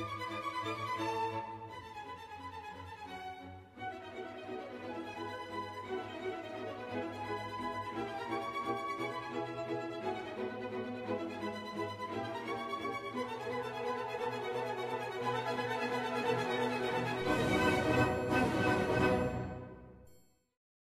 Música